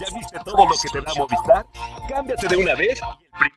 ¿Ya viste todo lo que te da Movistar? Cámbiate de una vez y el